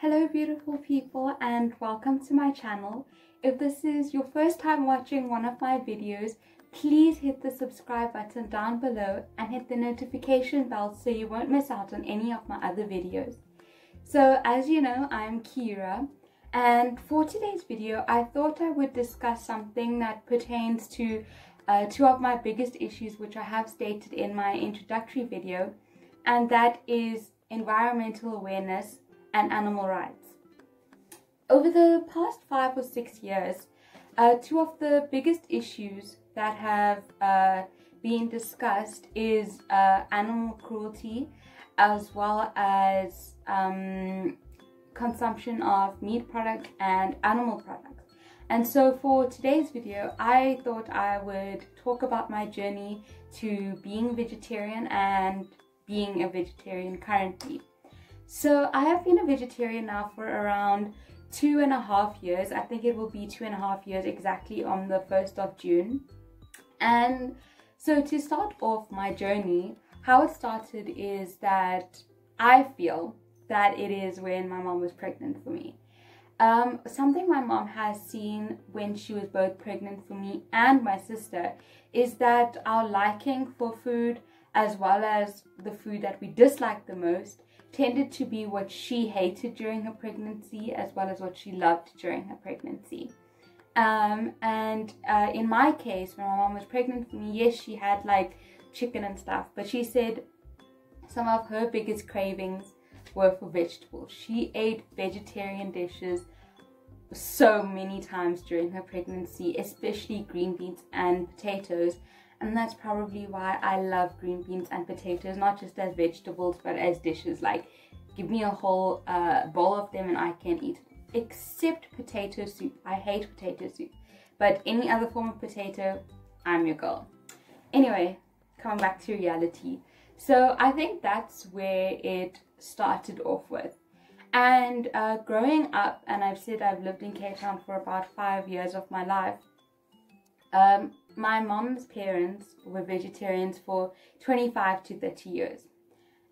Hello beautiful people and welcome to my channel. If this is your first time watching one of my videos, please hit the subscribe button down below and hit the notification bell so you won't miss out on any of my other videos. So as you know, I'm Keyura and for today's video I thought I would discuss something that pertains to uh, two of my biggest issues which I have stated in my introductory video and that is environmental awareness and animal rights. Over the past five or six years, uh, two of the biggest issues that have uh, been discussed is uh, animal cruelty as well as um, consumption of meat products and animal products. And so for today's video, I thought I would talk about my journey to being vegetarian and being a vegetarian currently. So I have been a vegetarian now for around two and a half years. I think it will be two and a half years exactly on the 1st of June. And so to start off my journey, how it started is that I feel that it is when my mom was pregnant for me. Um, something my mom has seen when she was both pregnant for me and my sister is that our liking for food as well as the food that we dislike the most tended to be what she hated during her pregnancy as well as what she loved during her pregnancy. Um, and uh, in my case, when my mom was pregnant for me, yes, she had like chicken and stuff, but she said some of her biggest cravings were for vegetables. She ate vegetarian dishes so many times during her pregnancy, especially green beans and potatoes and that's probably why I love green beans and potatoes not just as vegetables but as dishes. Like give me a whole uh, bowl of them and I can eat. Except potato soup. I hate potato soup. But any other form of potato I'm your girl. Anyway coming back to reality. So I think that's where it started off with. And uh, growing up and I've said I've lived in Cape Town for about five years of my life um, my mom's parents were vegetarians for 25 to 30 years.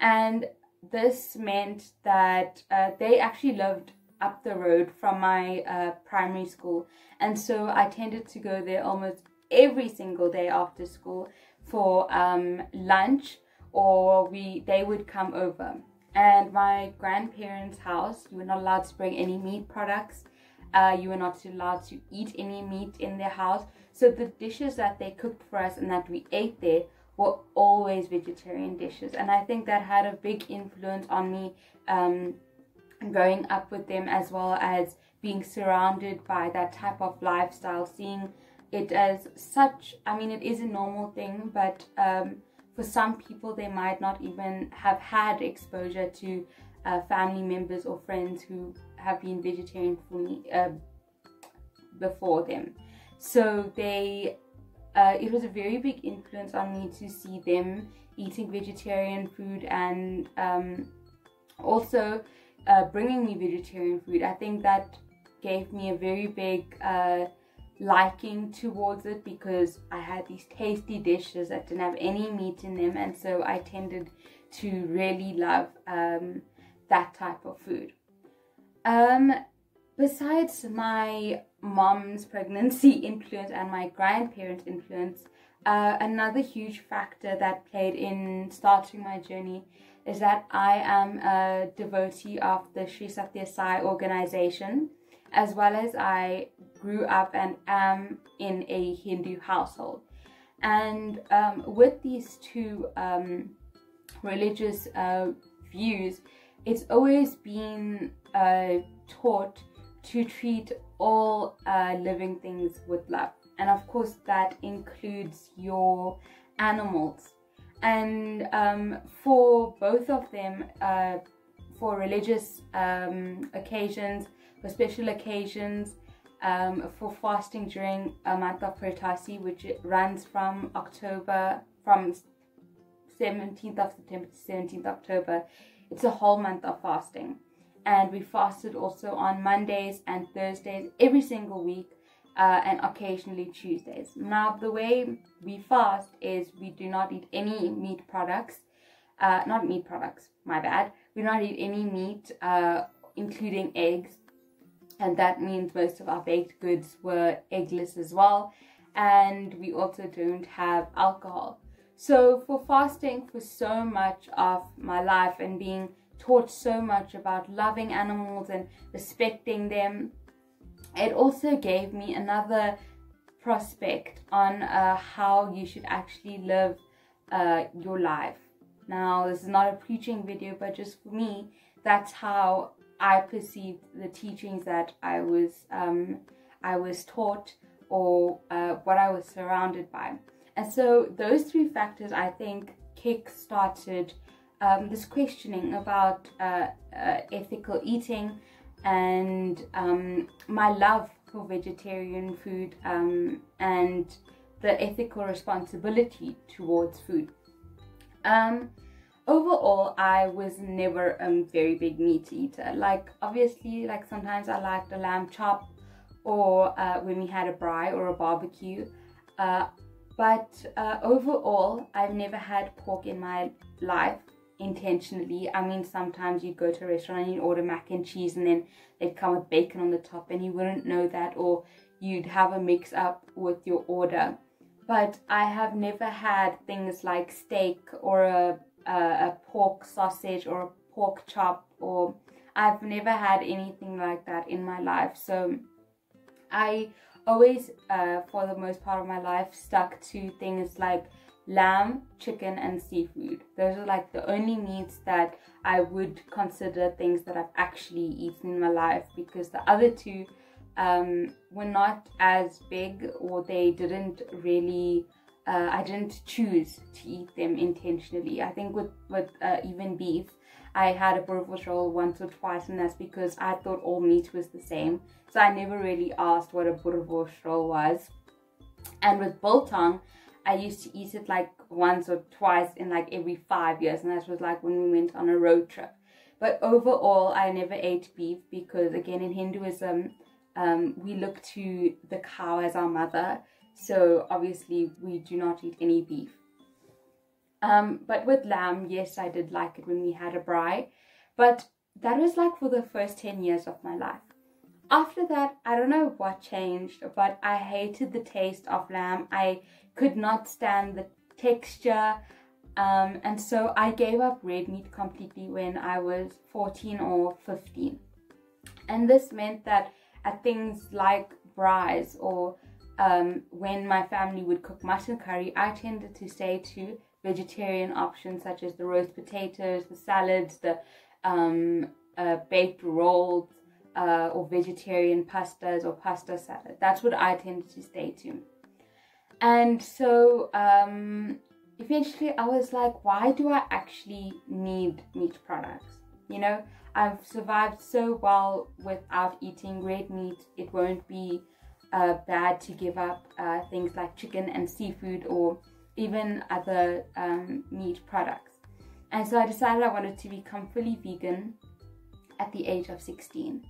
And this meant that uh, they actually lived up the road from my uh, primary school. And so I tended to go there almost every single day after school for um, lunch or we they would come over. And my grandparents' house, you were not allowed to bring any meat products. Uh, you were not allowed to eat any meat in their house. So the dishes that they cooked for us and that we ate there were always vegetarian dishes. And I think that had a big influence on me um, growing up with them as well as being surrounded by that type of lifestyle, seeing it as such, I mean, it is a normal thing, but um, for some people, they might not even have had exposure to uh, family members or friends who have been vegetarian for me uh, before them. So they, uh, it was a very big influence on me to see them eating vegetarian food and um, also uh, bringing me vegetarian food. I think that gave me a very big uh, liking towards it because I had these tasty dishes that didn't have any meat in them, and so I tended to really love um, that type of food. Um, besides my mom's pregnancy influence and my grandparents' influence, uh, another huge factor that played in starting my journey is that I am a devotee of the Sri Sathya Sai organization, as well as I grew up and am in a Hindu household. And um, with these two um, religious uh, views, it's always been uh, taught to treat all uh, living things with love. And of course, that includes your animals. And um, for both of them, uh, for religious um, occasions, for special occasions, um, for fasting during a month of Purattasi, which runs from October, from 17th of September to 17th October, it's a whole month of fasting and we fasted also on Mondays and Thursdays every single week uh, and occasionally Tuesdays. Now, the way we fast is we do not eat any meat products, uh, not meat products, my bad. We do not eat any meat uh, including eggs. And that means most of our baked goods were eggless as well. And we also don't have alcohol. So, for fasting for so much of my life and being taught so much about loving animals and respecting them, it also gave me another prospect on uh, how you should actually live uh, your life. Now, this is not a preaching video, but just for me, that's how I perceived the teachings that I was um, I was taught or uh, what I was surrounded by. And so those three factors, I think, kick started um, this questioning about uh, uh, ethical eating and um, my love for vegetarian food um, and the ethical responsibility towards food. Overall, I was never a very big meat eater. Like, obviously, like sometimes I liked a lamb chop or uh, when we had a braai or a barbecue. Uh, but uh, overall, I've never had pork in my life intentionally. I mean, sometimes you go to a restaurant and you order mac and cheese and then they'd come with bacon on the top and you wouldn't know that, or you'd have a mix up with your order. But I have never had things like steak or a, a, a pork sausage or a pork chop, or I've never had anything like that in my life. So I always, uh, for the most part of my life, stuck to things like lamb, chicken, and seafood. Those are like the only meats that I would consider things that I've actually eaten in my life because the other two um, were not as big or they didn't really. Uh, I didn't choose to eat them intentionally. I think with with uh, even beef, I had a boerewors roll once or twice, and that's because I thought all meat was the same. So I never really asked what a boerewors roll was. And with biltong, I used to eat it like once or twice in like every five years, and that was like when we went on a road trip. But overall, I never ate beef because, again, in Hinduism, um, we look to the cow as our mother. So obviously, we do not eat any beef. Um, but with lamb, yes, I did like it when we had a braai. But that was like for the first 10 years of my life. After that, I don't know what changed, but I hated the taste of lamb. I could not stand the texture. Um, and so I gave up red meat completely when I was 14 or 15. And this meant that at things like braais or um, when my family would cook mutton curry, I tended to stay to vegetarian options such as the roast potatoes, the salads, the um, uh, baked rolls, uh, or vegetarian pastas or pasta salad. That's what I tended to stay to. And so um, eventually I was like, why do I actually need meat products? You know, I've survived so well without eating red meat. It won't be uh, bad to give up uh, things like chicken and seafood or even other um, meat products. And so I decided I wanted to become fully vegan at the age of 16.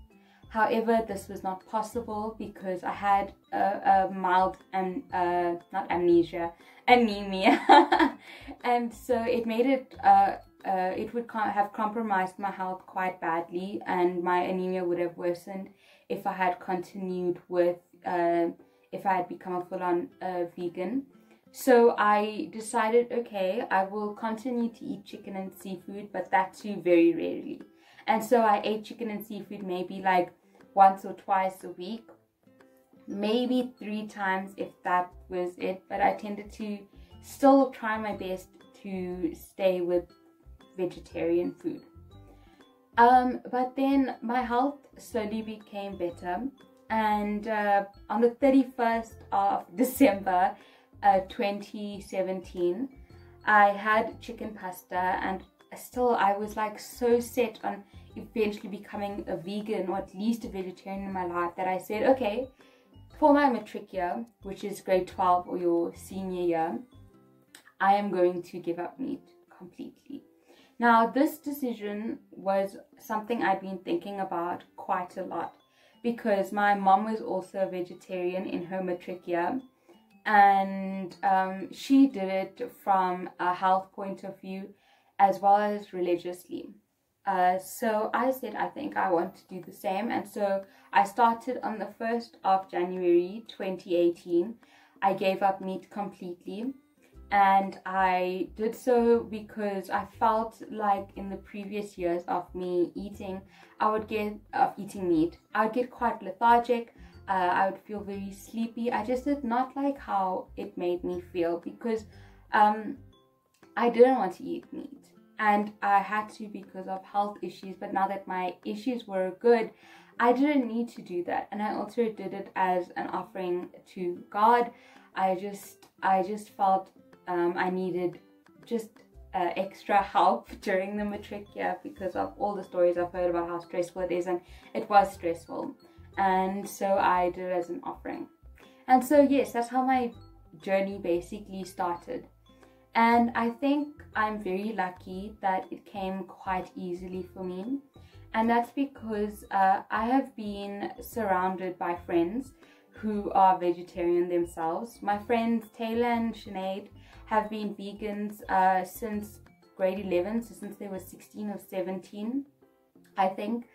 However, this was not possible because I had a, a mild and uh, not amnesia, anemia, and so it made it. Uh, uh, it would have compromised my health quite badly, and my anemia would have worsened if I had continued with. Uh, if I had become a full-on uh, vegan. So I decided, okay, I will continue to eat chicken and seafood, but that too very rarely. And so I ate chicken and seafood maybe like once or twice a week, maybe three times if that was it. But I tended to still try my best to stay with vegetarian food. Um, but then my health slowly became better, and uh, on the 31st of December uh, 2017, I had chicken pasta, and still I was like so set on eventually becoming a vegan or at least a vegetarian in my life that I said, okay, for my matric year, which is grade 12 or your senior year, I am going to give up meat completely. Now, this decision was something I've been thinking about quite a lot because my mom was also a vegetarian in her matric year and um, she did it from a health point of view as well as religiously. uh, so I said I think I want to do the same, and so I started on the 1st of January 2018. I gave up meat completely, and I did so because I felt like in the previous years of me eating, I would get of eating meat, I would get quite lethargic. Uh, I would feel very sleepy. I just did not like how it made me feel because um, I didn't want to eat meat and I had to because of health issues. But now that my issues were good, I didn't need to do that, and I also did it as an offering to God. I just, I just felt um, I needed just uh, extra help during the matric year because of all the stories I've heard about how stressful it is, and it was stressful. And so I did it as an offering. And so, yes, that's how my journey basically started. And I think I'm very lucky that it came quite easily for me. And that's because uh, I have been surrounded by friends who are vegetarian themselves. My friends Taylor and Sinead have been vegans uh, since grade 11, so since they were 16 or 17, I think.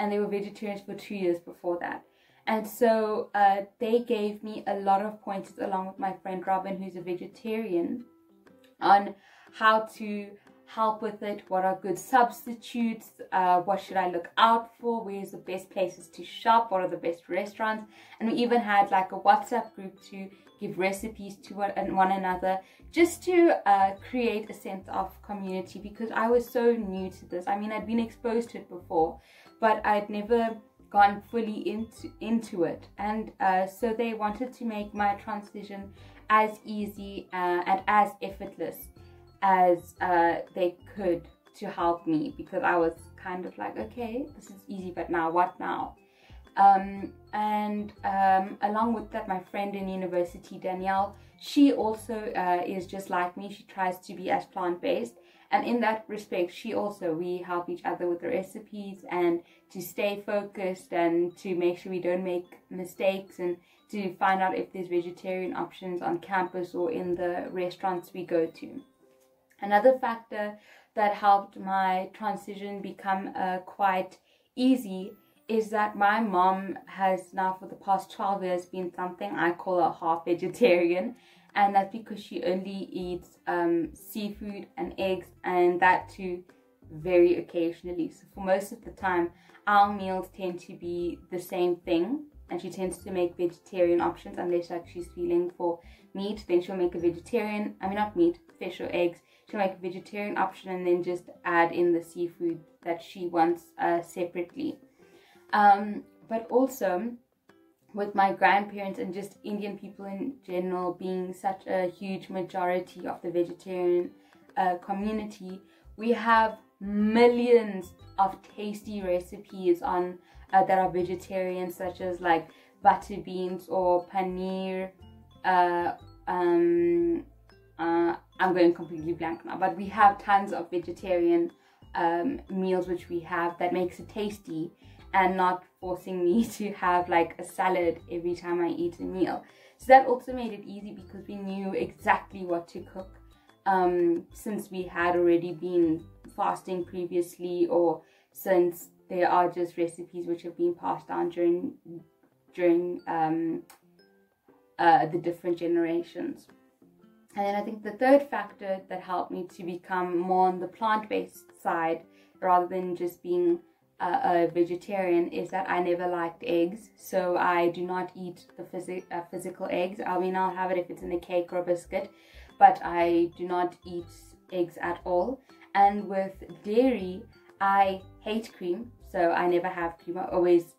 And they were vegetarians for two years before that. And so uh, they gave me a lot of pointers along with my friend Robin, who's a vegetarian on how to help with it, what are good substitutes, uh, what should I look out for, where's the best places to shop, what are the best restaurants. And we even had like a WhatsApp group to give recipes to one another just to uh, create a sense of community because I was so new to this. I mean, I'd been exposed to it before, but I'd never gone fully into into it and uh, so they wanted to make my transition as easy uh, and as effortless as uh, they could to help me because I was kind of like, okay, this is easy, but now what now? Um, and um, along with that, my friend in university, Danielle, she also uh, is just like me. She tries to be as plant based. And in that respect, she also, we help each other with the recipes and to stay focused and to make sure we don't make mistakes and to find out if there's vegetarian options on campus or in the restaurants we go to. Another factor that helped my transition become uh, quite easy is that my mom has now for the past 12 years been something I call a half vegetarian and that's because she only eats um, seafood and eggs and that too very occasionally. So for most of the time our meals tend to be the same thing and she tends to make vegetarian options unless like she's feeling for meat then she'll make a vegetarian i mean not meat fish or eggs. She'll make a vegetarian option and then just add in the seafood that she wants uh, separately um, but also with my grandparents and just indian people in general being such a huge majority of the vegetarian uh, community we have millions of tasty recipes on uh, that are vegetarian, such as like butter beans or paneer. Uh, um, uh, I'm going completely blank now, but we have tons of vegetarian um, meals which we have that makes it tasty and not forcing me to have like a salad every time I eat a meal. So that also made it easy because we knew exactly what to cook um, since we had already been fasting previously or since there are just recipes which have been passed down during during um, uh, the different generations. And then I think the third factor that helped me to become more on the plant-based side rather than just being a, a, vegetarian is that I never liked eggs. So I do not eat the phys- uh, physical eggs. I mean, I'll have it if it's in a cake or a biscuit, but I do not eat eggs at all. And with dairy, I hate cream, so I never have cream. I always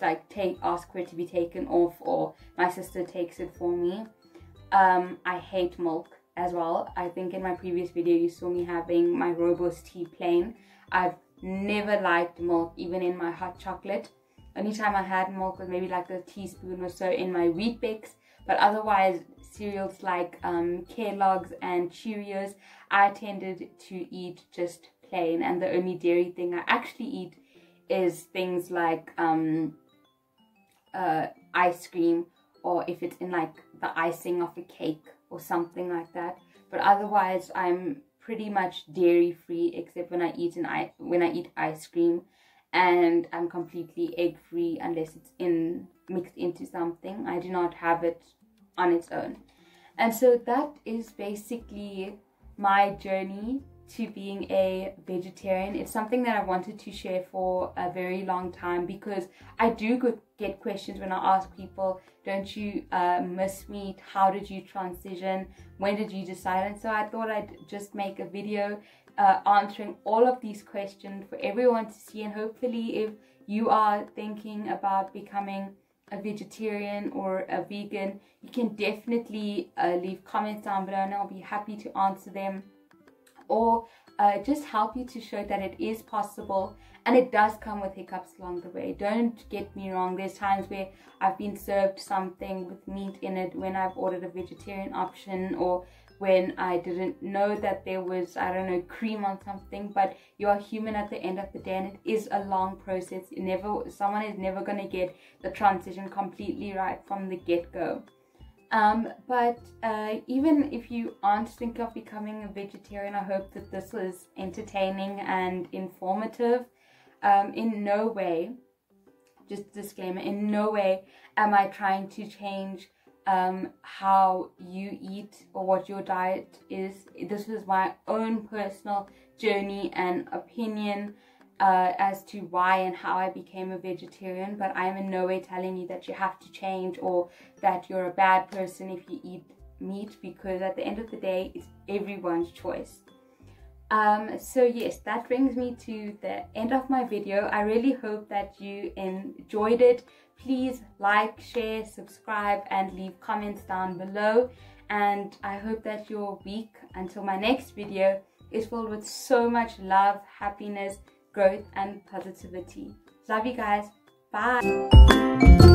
like take ask for it to be taken off, or my sister takes it for me. Um, I hate milk as well. I think in my previous video you saw me having my Rooibos tea plain. I've never liked milk, even in my hot chocolate. Only time I had milk was maybe like a teaspoon or so in my Weet-Bix, but otherwise cereals like um, and Cheerios, I tended to eat just plain and the only dairy thing I actually eat is things like um, uh, ice cream or if it's in like the icing of a cake or something like that. But otherwise, I'm pretty much dairy free except when I eat an I when I eat ice cream and I'm completely egg free unless it's in mixed into something. I do not have it on its own. And so that is basically my journey to being a vegetarian. It's something that I wanted to share for a very long time because I do get questions when I ask people, don't you uh, miss meat? How did you transition? When did you decide? And so I thought I'd just make a video uh, answering all of these questions for everyone to see. And hopefully, if you are thinking about becoming a vegetarian or a vegan, you can definitely uh, leave comments down below and I'll be happy to answer them or uh, just help you to show that it is possible and it does come with hiccups along the way. Don't get me wrong, there's times where I've been served something with meat in it when I've ordered a vegetarian option or when I didn't know that there was, I don't know, cream on something, but you are human at the end of the day and it is a long process. You never, someone is never going to get the transition completely right from the get-go. Um, but uh, even if you aren't thinking of becoming a vegetarian, I hope that this was entertaining and informative. Um, in no way, just disclaimer, in no way am I trying to change um, how you eat or what your diet is. This is my own personal journey and opinion uh, as to why and how I became a vegetarian, but I am in no way telling you that you have to change or that you're a bad person if you eat meat because at the end of the day, it's everyone's choice. Um, so yes, that brings me to the end of my video. I really hope that you enjoyed it. Please like, share, subscribe and leave comments down below. And I hope that your week until my next video is filled with so much love, happiness, growth and positivity. Love you guys. Bye.